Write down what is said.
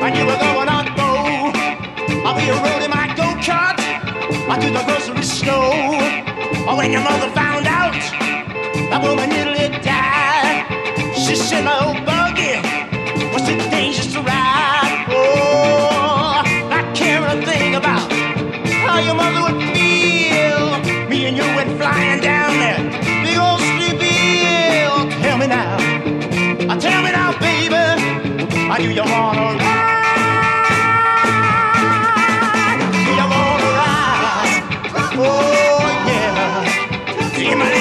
when you were going on bow I be a roll in my go-cut I do the grocery store. Or when your mother that woman nearly died. She said, my old buggy was too dangerous to ride. Oh, I caring a thing about how your mother would feel. Me and you went flying down there, big old sleepy hill. Tell me now, uh, tell me now, baby, uh, why do you wanna ride? Oh yeah, see.